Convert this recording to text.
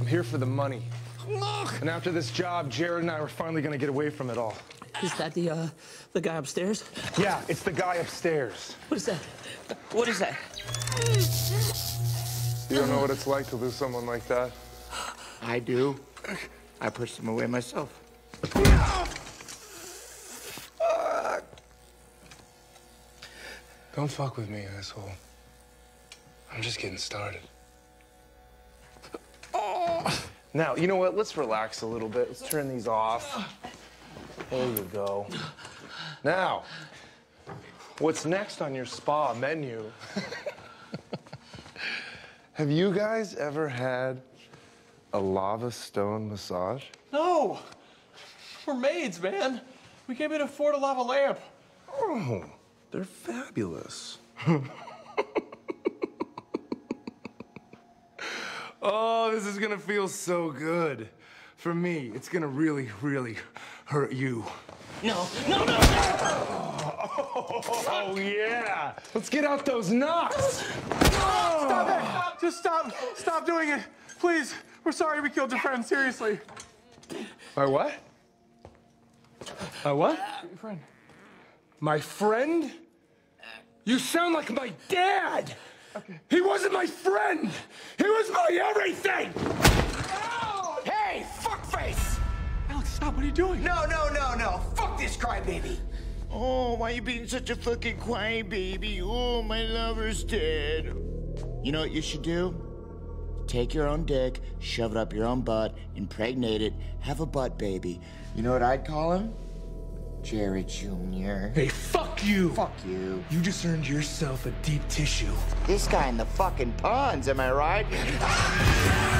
I'm here for the money. Look. And after this job, Jared and I are finally gonna get away from it all. Is that the uh, the guy upstairs? Yeah, it's the guy upstairs. What is that? What is that? You don't know what it's like to lose someone like that? I do. I pushed him away myself. Don't fuck with me, asshole. I'm just getting started. Now, you know what? Let's relax a little bit. Let's turn these off. There you go. Now, what's next on your spa menu? Have you guys ever had a lava stone massage? No! We're maids, man. We can't even afford a lava lamp. Oh, they're fabulous. oh, this is gonna feel so good. For me, it's gonna really, really hurt you. No, no, no! Oh, oh yeah. Let's get out those knots. Stop it! Just stop. Stop doing it. Please. We're sorry we killed your friend. Seriously. My what? My what? Your friend. My friend? You sound like my dad. He wasn't my friend. He was my everything. Hey, fuckface! Alex, stop. What are you doing? No, no, no, no. Fuck this crybaby. Oh, why you being such a fucking crybaby? Oh, my lover's dead. You know what you should do? Take your own dick, shove it up your own butt, impregnate it, have a butt baby. You know what I'd call him? Jared Jr. Hey, fuck you. Fuck you. You just earned yourself a deep tissue. This guy in the fucking ponds, am I right?